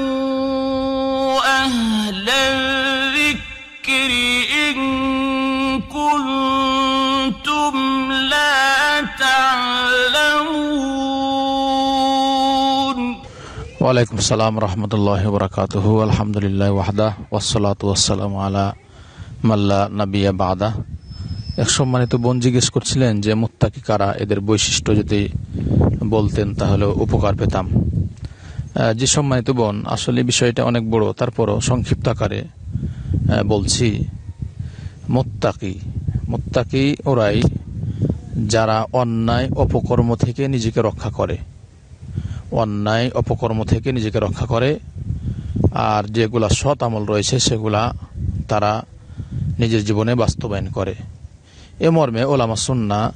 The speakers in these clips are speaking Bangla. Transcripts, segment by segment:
فاسألوا أهل الذكر إن كنتم لا تعلمون ওয়ালাইকুম সালাম রহমতুল্লাহ বরকাতহ আলহামদুলিল্লাহ ওয়াহদা ওয়াসালাত ওয়াসালাম আলা মাল্লা নাবিয়া বাদা এক সম্মানিত বোন জিজ্ঞেস করছিলেন যে মুত্তাকি কারা এদের বৈশিষ্ট্য যদি বলতেন তাহলে উপকার পেতাম আহ, যে সম্মানিত বোন, আসলে বিষয়টা অনেক বড়, তারপরও সংক্ষিপ্ত আকারে বলছি, মুত্তাকি, মোত্তাকি ওরাই যারা অন্যায় অপকর্ম থেকে নিজেকে রক্ষা করে। অন্যায় অপকর্ম থেকে নিজেকে রক্ষা করে, আর যেগুলা সৎ আমল রয়েছে, সেগুলা তারা নিজের জীবনে বাস্তবায়ন করে। এ মর্মে ওলামা সুন্না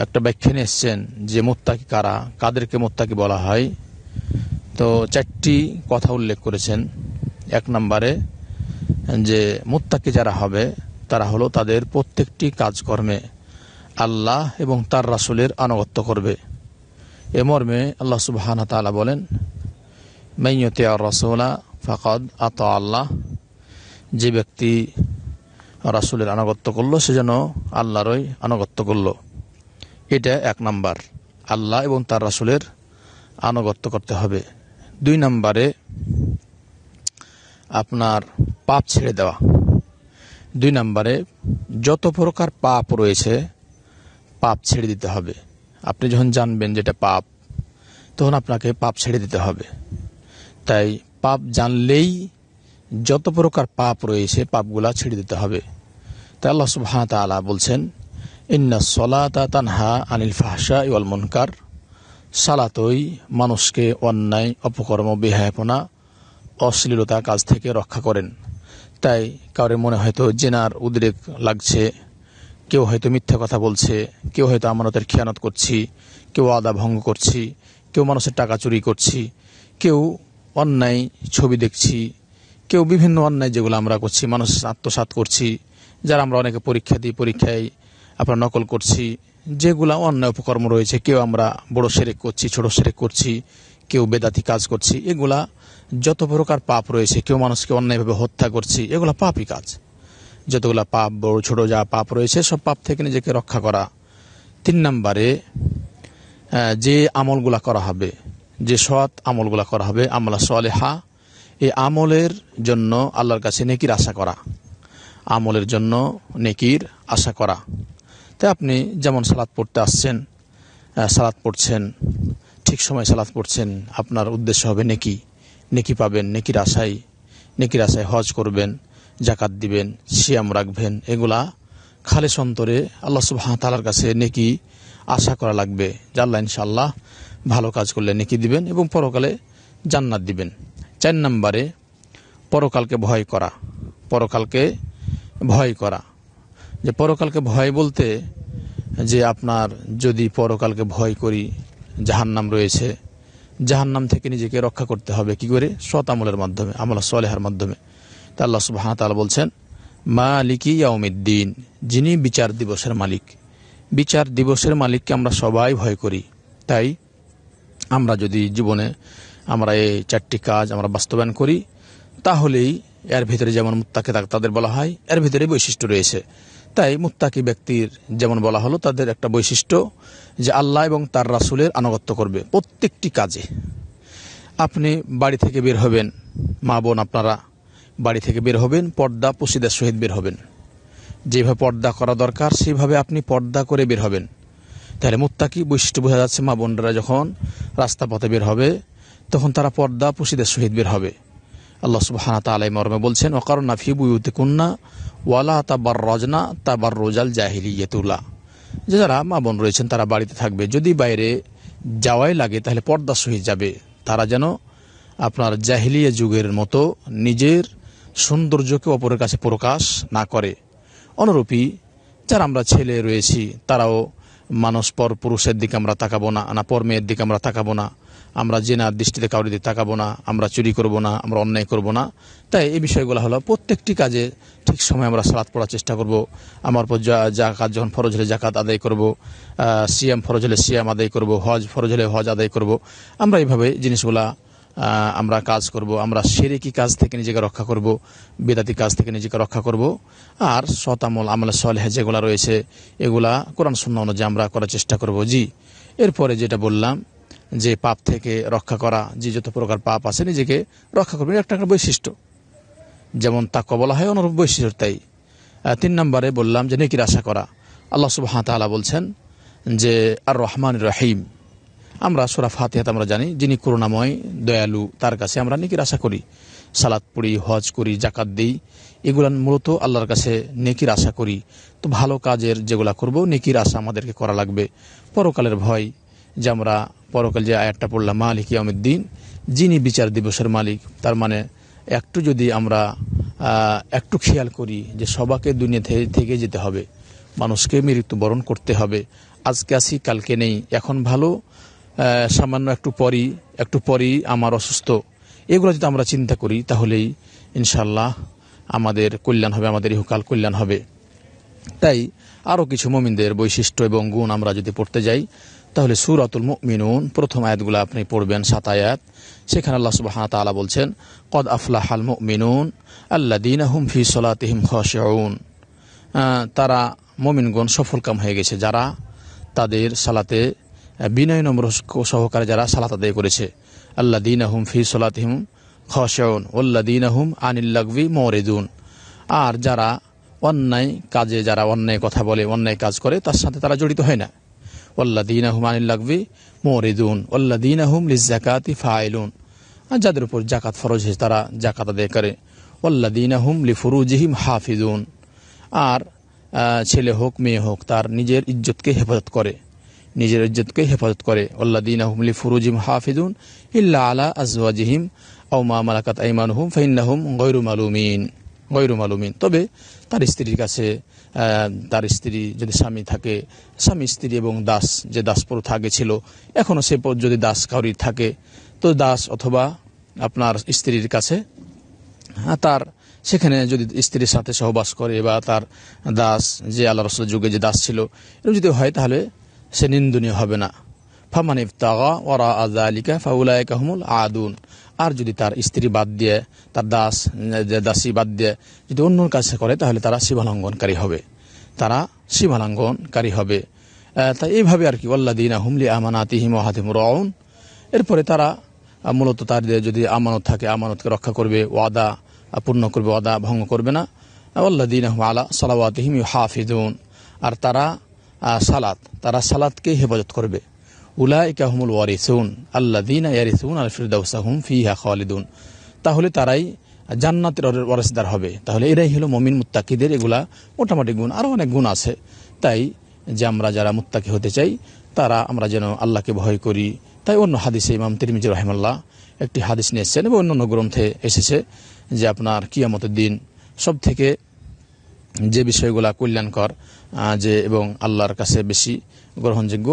একটা ব্যাখ্যা নিয়ে এসছেন যে মোত্তাকি কারা, কাদেরকে মোত্তাকি বলা হয়? তো চারটি কথা উল্লেখ করেছেন। এক নম্বরে যে মোত্তাকি যারা হবে, তারা হলো তাদের প্রত্যেকটি কাজকর্মে আল্লাহ এবং তার রাসুলের আনুগত্য করবে। এ মর্মে আল্লাহ সুবহান তালা বলেন মাইয়তে আর রসোলা ফাকদ আত আল্লাহ। যে ব্যক্তি রাসুলের আনুগত্য করল, সে যেন আল্লাহরই আনুগত্য করল। এটা এক নাম্বার। আল্লাহ এবং তার রাসুলের আনুগত্য করতে হবে। দুই নম্বরে আপনার পাপ ছেড়ে দেওয়া। দুই নম্বরে যত প্রকার পাপ রয়েছে, পাপ ছেড়ে দিতে হবে। আপনি যখন জানবেন যেটা পাপ, তখন আপনাকে পাপ ছেড়ে দিতে হবে। তাই পাপ জানলেই যত প্রকার পাপ রয়েছে, পাপগুলা ছেড়ে দিতে হবে। তাই আল্লাহ তাআলা বলছেন, ইন্না সলাতা তানহা আনিল ফাহশা ইওয়াল মুনকার। সালাতই মানুষকে অন্যায়, অপকর্ম, বেহায়াপনা, অশ্লীলতা কাজ থেকে রক্ষা করেন। তাই কারোর মনে হয়তো জেনার উদ্রেক লাগছে, কেউ হয়তো মিথ্যা কথা বলছে, কেউ হয়তো আমানতের খেয়ানত করছি, কেউ আদা ভঙ্গ করছি, কেউ মানুষের টাকা চুরি করছি, কেউ অন্যায় ছবি দেখছি, কেউ বিভিন্ন অন্যায় যেগুলো আমরা করছি মানুষ আত্মসাত করছি, যারা আমরা অনেকে পরীক্ষা দিই, পরীক্ষায় আপনার নকল করছি যেগুলা অন্যায় উপকর্ম রয়েছে, কেউ আমরা বড় সেরেক করছি, ছোট সেরেক করছি, কেউ বেদাতি কাজ করছি, এগুলা যত প্রকার পাপ রয়েছে, কেউ মানুষকে অন্যায়ভাবে হত্যা করছি, এগুলা পাপই কাজ। যতগুলা পাপ, বড়, ছোট যা পাপ রয়েছে, সব পাপ থেকে নিজেকে রক্ষা করা। তিন নম্বরে যে আমলগুলা করা হবে, যে সৎ আমলগুলা করা হবে, আমলা সলেহা, এই আমলের জন্য আল্লাহর কাছে নেকির আশা করা। আমলের জন্য নেকির আশা করা। তাই আপনি যেমন সালাদ পড়তে আসছেন সালাদ পড়ছেন, ঠিক সময় সালাদ পড়ছেন, আপনার উদ্দেশ্য হবে নেকি নেকি পাবেন নেকির আশায় নেকির আশায় হজ করবেন, জাকাত দিবেন, সিয়াম রাখবেন, এগুলা খালেস অন্তরে আল্লাহ সুবাহ তালার কাছে নেকি আশা করা লাগবে যে আল্লাহ ইনশাল্লাহ ভালো কাজ করলে নেকি দিবেন এবং পরকালে জান্নাত দিবেন। চার নম্বরে পরকালকে ভয় করা, পরকালকে ভয় করা। যে পরকালকে ভয় বলতে যে আপনার যদি পরকালকে ভয় করি, জাহান্নাম রয়েছে, জাহান্নাম থেকে নিজেকে রক্ষা করতে হবে কি করে? সৎ আমলের মাধ্যমে, আমলা সলেহার মাধ্যমে। তা আল্লাহ সুবাহ তাআলা বলছেন, মালিকি ইয়াউমিদ্দিন, যিনি বিচার দিবসের মালিক। বিচার দিবসের মালিককে আমরা সবাই ভয় করি। তাই আমরা যদি জীবনে আমরা এই চারটি কাজ আমরা বাস্তবায়ন করি, তাহলেই এর ভিতরে যেমন মুত্তাকে তাদের বলা হয়, এর ভিতরে বৈশিষ্ট্য রয়েছে। তাই মুত্তাকি ব্যক্তির যেমন বলা হলো, তাদের একটা বৈশিষ্ট্য যে আল্লাহ এবং তার রাসুলের আনুগত্য করবে প্রত্যেকটি কাজে। আপনি বাড়ি থেকে বের হবেন, মা বোন আপনারা বাড়ি থেকে বের হবেন, পর্দা পুশিদের সহিত বের হবেন। যেভাবে পর্দা করা দরকার, সেভাবে আপনি পর্দা করে বের হবেন। তাহলে মুত্তাকি বৈশিষ্ট্য বোঝা যাচ্ছে, মা বোনরা যখন রাস্তা পথে বের হবে, তখন তারা পর্দা পুশিদের সহিত বের হবে। আল্লাহ সুবহানা তাআলা এই মর্মে বলছেন ওকারনা ফি বুয়ুতিকুন্না ওয়ালা তাবার রজনা তাবার রোজাল জাহিলিয়াতুল্লাহ যে যারা মা বোন রয়েছেন, তারা বাড়িতে থাকবে। যদি বাইরে যাওয়াই লাগে, তাহলে পর্দা সহিত যাবে। তারা যেন আপনার জাহিলিয়া যুগের মতো নিজের সৌন্দর্যকে অপরের কাছে প্রকাশ না করে। অনুরূপী যারা আমরা ছেলে রয়েছি, তারাও মানুষ পর পুরুষের দিকে আমরা তাকাবো না না পর মেয়ের দিকে আমরা তাকাবো না। আমরা জেনার দৃষ্টিতে কাউরি দিকে তাকাবো না, আমরা চুরি করব না, আমরা অন্যায় করব না। তাই এই বিষয়গুলো হলো প্রত্যেকটি কাজে ঠিক সময় আমরা সালাত পড়ার চেষ্টা করব। আমার পর যা জাকাত যখন ফরজ হলে জাকাত আদায় করব সিয়াম ফরজ হলে সিয়াম আদায় করব, হজ ফরজ হলে হজ আদায় করব, আমরা এইভাবে জিনিসগুলা আমরা কাজ করব, আমরা সেরেকি কাজ থেকে নিজেকে রক্ষা করব, বেদাতি কাজ থেকে নিজেকে রক্ষা করব, আর শতামল আমল সলেহ যেগুলা রয়েছে, এগুলা কোরআন শূন্য অনুযায়ী আমরা করার চেষ্টা করব। জি, এরপরে যেটা বললাম যে পাপ থেকে রক্ষা করা, যে যত প্রকার পাপ আছে নিজেকে রক্ষা করবে একটা একটা বৈশিষ্ট্য। যেমন তাকে বলা হয়, অনুরূপ বৈশিষ্ট্য তাই। তিন নম্বরে বললাম যে নেকির আশা করা। আল্লাহ সুবাহ তাআলা বলছেন যে আর রহমান রহিম। আমরা সোরা ফাতিহাত আমরা জানি, যিনি করুণাময়, দয়ালু, তার কাছে আমরা নেকির আশা করি। সালাদ পড়ি, হজ করি জাকাত দিই, এগুলা মূলত আল্লাহর কাছে নেকির আশা করি। তো ভালো কাজের যেগুলা করব, নেকির আশা আমাদেরকে করা লাগবে। পরকালের ভয় যে আমরা পরকাল যে আয়াতটা পড়লাম, মালিক ইয়ামুদ্দিন যিনি বিচার দিবসের মালিক, তার মানে একটু যদি আমরা একটু খেয়াল করি যে সবাকে দুনিয়া থেকে যেতে হবে, মানুষকে মৃত্যুবরণ করতে হবে, আজকে আসি কালকে নেই, এখন ভালো সামান্য একটু পরই একটু পরই আমার অসুস্থ, এগুলো যদি আমরা চিন্তা করি, তাহলেই ইনশাল্লাহ আমাদের কল্যাণ হবে, আমাদের ইহকাল কল্যাণ হবে। তাই আরও কিছু মমিনদের বৈশিষ্ট্য এবং গুণ আমরা যদি পড়তে যাই তাহলে সুরাতুল মুমিনুন প্রথম আয়াতগুলো আপনি পড়বেন সাত আয়াত। সেখানে আল্লাহ সুবহানাহু ওয়া তাআলা বলছেন কদ আফলাহাল মুমিনুন আল্লাযীনা হুম ফি সলাতিহিম খাশিউন। আহ, তারা মমিনগণ সফলকাম হয়ে গেছে। যারা তাদের সালাতে বিনয় নম্র সহকারে যারা সালাত আদায় করেছে আল্লাযীনা হুম ফি সলাতিহিম খাশিউন ওয়াল্লাযীনা হুম আনিল লাগবি মুরিদুন। আর যারা অন্যায় কাজে যারা অন্যায় কথা বলে অন্যায় কাজ করে তার সাথে তারা জড়িত হয় না। ওল্লাদিন আহম আনিল লাগবি মরিদুন ওল্লাদিন আহম লিজাকাতি ফাইলুন আর যাদের উপর জাকাত ফরজ হয়েছে তারা জাকাত আদায় করে। ওল্লাদিন আহম লি ফুরুজিহিম হাফিজুন আর ছেলে হোক, মেয়ে হোক, তার নিজের ইজ্জতকে হেফাজত করে। নিজের ইজ্জতকে হেফাজত করে। ওল্লাদিন আহম লি ফুরুজিম হাফিজুন ইল্লা আলা আজওয়াজিহিম আও মা মালাকাত আইমানুহুম ফাইন্নাহুম গৈরু মালুমিন গৈরু মালুমিন। তবে তার স্ত্রীর কাছে তার স্ত্রী যদি স্বামী থাকে, স্বামী, স্ত্রী এবং দাস যে দাস প্রথা আগে ছিল এখনও সে যদি দাস কাউরি থাকে, তো দাস অথবা আপনার স্ত্রীর কাছে তার সেখানে যদি স্ত্রীর সাথে সহবাস করে বা তার দাস যে আল্লাহ রসুল যুগে যে দাস ছিল এরকম যদি হয় তাহলে সে নিন্দনীয় হবে না। ফামান ইফতাগা ওরা আজা আলিকা ফাউলায় কাহমুল আদুন। আর যদি তার স্ত্রী বাদ দিয়ে, তার দাস দাসী বাদ দিয়ে যদি অন্যর কাছে করে, তাহলে তারা সীমালঙ্ঘনকারী হবে। তারা সীমালঙ্ঘনকারী হবে। তাই এইভাবে আর কি দিন হুমলি আমানাতিহিম ওয়াহাতিম রউন। এরপরে তারা মূলত তাদের যদি আমানত থাকে, আমানতকে রক্ষা করবে, ওয়াদা পূর্ণ করবে, ওয়াদা ভঙ্গ করবে না। দিন আলা সালাওয়াতিহিম হাফিজুন আর তারা সালাত, তারা সালাতকে হেফাজত করবে। ওয়ারিসুন খালিদুন। তাহলে তারাই জান্নাতের ওয়ারিসদার হবে। তাহলে এরাই হলো মমিন মুত্তাকিদের এগুলা মোটামুটি গুণ, আরও অনেক গুণ আছে। তাই যে আমরা যারা মুত্তাকি হতে চাই, তারা আমরা যেন আল্লাহকে ভয় করি। তাই অন্য হাদিসে ইমাম তিরমিজি রহমাল্লাহ একটি হাদিস নিয়ে এসেছেন এবং অন্য গ্রন্থে এসেছে যে আপনার কিয়ামতের দিন সব থেকে যে বিষয়গুলা কল্যাণকর যে এবং আল্লাহর কাছে বেশি গ্রহণযোগ্য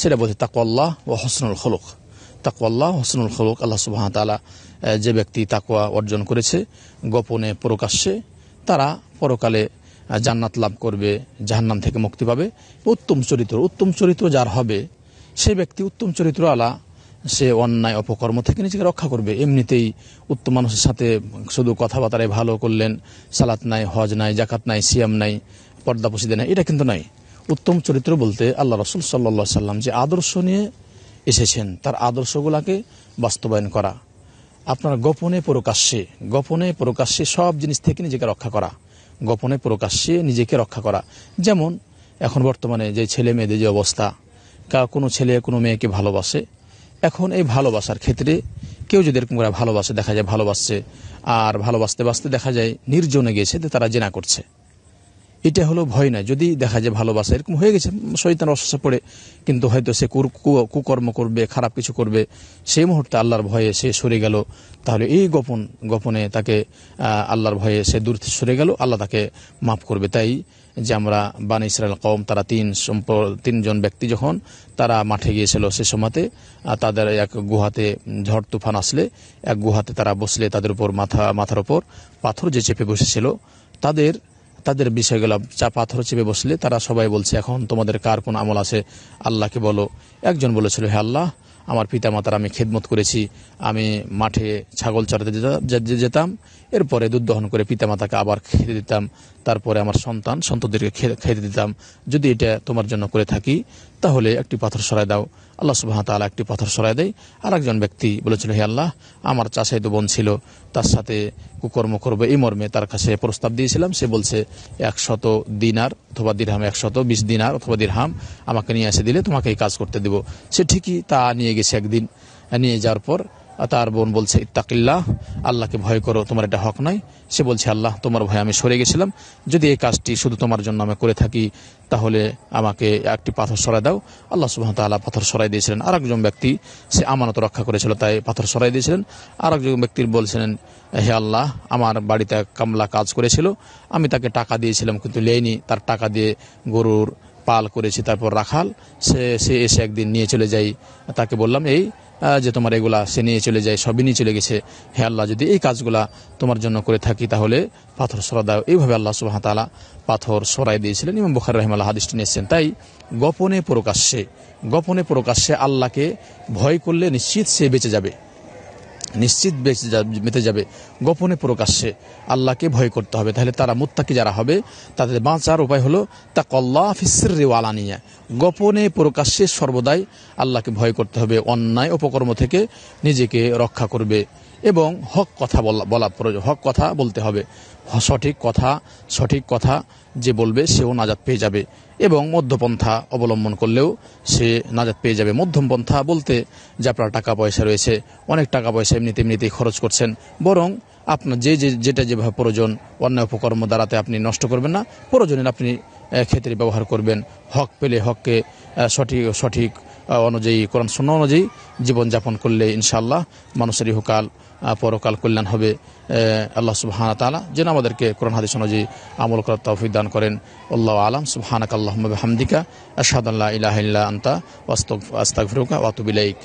সেটা বলছে তাকওয়াল্লাহ ও হসনুল খলুক। তাকওয়াল্লাহ, হসনুল খলুক, আল্লাহ সুবাহ তালা যে ব্যক্তি তাকওয়া অর্জন করেছে, গোপনে প্রকাশ্যে, তারা পরকালে জান্নাত লাভ করবে, জাহান্নাম থেকে মুক্তি পাবে। উত্তম চরিত্র উত্তম চরিত্র যার হবে, সে ব্যক্তি উত্তম চরিত্র আলা সে অন্যায়, অপকর্ম থেকে নিজেকে রক্ষা করবে। এমনিতেই উত্তম মানুষের সাথে শুধু কথাবার্তায় ভালো করলেন, সালাত নাই, হজ নাই জাকাত নাই, সিয়াম নাই, পর্দা পশিদে নাই, এটা কিন্তু নাই উত্তম চরিত্র বলতে আল্লাহ রসুল সাল্লা সাল্লাম যে আদর্শ নিয়ে এসেছেন, তার আদর্শগুলাকে বাস্তবায়ন করা। আপনার গোপনে প্রকাশ্যে গোপনে প্রকাশ্যে সব জিনিস থেকে নিজেকে রক্ষা করা। গোপনে প্রকাশ্যে নিজেকে রক্ষা করা। যেমন, এখন বর্তমানে যে ছেলে মেয়েদের যে অবস্থা, কা- কোনো ছেলে কোনো মেয়েকে ভালোবাসে, এখন এই ভালোবাসার ক্ষেত্রে কেউ যদি এরকম করে ভালোবাসে, দেখা যায় ভালোবাসছে, আর ভালোবাসতে বাসতে দেখা যায় নির্জনে তো তারা জেনা করছে। এটা হলো ভয় নাই। যদি দেখা যায় ভালোবাসা, এরকম হয়ে গেছে শৈতান অসুস্থ পড়ে, কিন্তু হয়তো সে কুকর্ম করবে, খারাপ কিছু করবে, সেই মুহূর্তে আল্লাহর ভয়ে সে সরে গেল। তাহলে এই গোপন, গোপনে তাকে আল্লাহর ভয়ে সে দূর সরে গেল, আল্লাহ তাকে মাফ করবে। তাই যে আমরা বান ইসরায়েল কম তারা তিন তিনজন ব্যক্তি যখন তারা মাঠে গিয়েছিল সে সময়তে তাদের এক গুহাতে ঝড় তুফান আসলে, এক গুহাতে তারা বসলে তাদের উপর মাথা, মাথার উপর পাথর যে চেপে বসেছিল, তাদের তাদের বিষয়গুলো চা পাথর চেপে বসলে তারা সবাই বলছে, এখন তোমাদের কার কোন আমল আছে? আল্লাহকে বলো। একজন বলেছিল, হে আল্লাহ, আমার পিতা মাতার আমি খেদমত করেছি। আমি মাঠে ছাগল চড়াতে যেতাম, এরপরে দুধ দহন করে পিতামাতাকে আবার খেতে দিতাম। তারপরে আমার সন্তান খে- খেতে দিতাম। যদি এটা তোমার জন্য করে থাকি, তাহলে একটি পাথর সরাই দাও। আল্লাহ সুবাহ তাআলা একটি পাথর সরাই দেয়। আর একজন ব্যক্তি বলেছিল, হে আল্লাহ, আমার চাষাইতো বোন ছিল, তার সাথে কুকর্ম করবে। এই মর্মে তার কাছে প্রস্তাব দিয়েছিলাম। সে বলছে, একশত দিনার অথবা দিরহাম, একশত বিশ দিনার অথবা দিরহাম আমাকে নিয়ে এসে দিলে তোমাকে এই কাজ করতে দেব। সে ঠিকই তা নিয়ে গেছে একদিন। নিয়ে যাওয়ার পর তার বোন বলছে, ইত্তাকিল্লাহ, আল্লাহকে ভয় করো, তোমার এটা হক নয় সে বলছে, আল্লাহ, তোমার ভয়ে আমি সরে গেছিলাম। যদি এই কাজটি শুধু তোমার জন্য আমি করে থাকি, তাহলে আমাকে একটি পাথর সরাই দাও। আল্লাহ সুবাহ তাআলা পাথর সরাই দিয়েছিলেন। আর একজন ব্যক্তি, সে আমানত রক্ষা করেছিল, তাই পাথর সরাই দিয়েছিলেন। আর একজন ব্যক্তির বলছিলেন, হে আল্লাহ, আমার বাড়িতে কামলা কাজ করেছিল, আমি তাকে টাকা দিয়েছিলাম, কিন্তু লেয়নি। তার টাকা দিয়ে গরুর পাল করেছি, তারপর রাখাল, সে সে এসে একদিন নিয়ে চলে যাই। তাকে বললাম, এই যে তোমার এগুলা সে নিয়ে চলে যায়, সবই নিয়ে চলে গেছে। হে আল্লাহ, যদি এই কাজগুলা তোমার জন্য করে থাকি তাহলে পাথর সরা দাও। এইভাবে আল্লাহ সুবাহ তালা পাথর সরাই দিয়েছিলেন। ইমাম বুখার রহিমাল্লাহ হাদিসটি নিয়েছেন তাই গোপনে প্রকাশ্যে গোপনে প্রকাশ্যে আল্লাহকে ভয় করলে নিশ্চিত সে বেঁচে যাবে। নিশ্চিত বেঁচে বেঁচে যাবে। গোপনে প্রকাশ্যে আল্লাহকে ভয় করতে হবে। তাহলে তারা মুত্তাকি যারা হবে, তাদের বাঁচার উপায় হলো তা কল্লা ফিসির আলানিয়া গোপনে প্রকাশ্যে সর্বদাই আল্লাহকে ভয় করতে হবে। অন্যায় উপকর্ম থেকে নিজেকে রক্ষা করবে এবং হক কথা বলা বলা প্রয়োজন, হক কথা বলতে হবে। সঠিক কথা সঠিক কথা যে বলবে সেও নাজাত পেয়ে যাবে এবং মধ্যপন্থা অবলম্বন করলেও সে নাজাত পেয়ে যাবে। মধ্যম পন্থা বলতে যে আপনার টাকা পয়সা রয়েছে, অনেক টাকা পয়সা এমনিতে এমনিতেই খরচ করছেন, বরং আপনার যে যে, যেটা যেভাবে প্রয়োজন, অন্যায় উপকর্ম দ্বারাতে আপনি নষ্ট করবেন না, প্রয়োজনের আপনি ক্ষেত্রে ব্যবহার করবেন। হক পেলে হককে সঠিক সঠিক অনুযায়ী কোরআন শূন্য অনুযায়ী জীবনযাপন করলে ইনশাআল্লাহ মানুষের ইহকাল পরকাল কল্যাণ হবে আল্লাহ সুবহান তালা যেন আমাদেরকে কোরআন, হাদিস অনুযায়ী আমল করার তৌফিক দান করেন। আল্লাহ আলম। সুবহানাক আল্লাহ হামদিকা আসাদ আল্লাহ ইলাহা আন্তা। আনতা ওয়াস্তাগফিরুকা ওয়া আতুবু ইলাইক।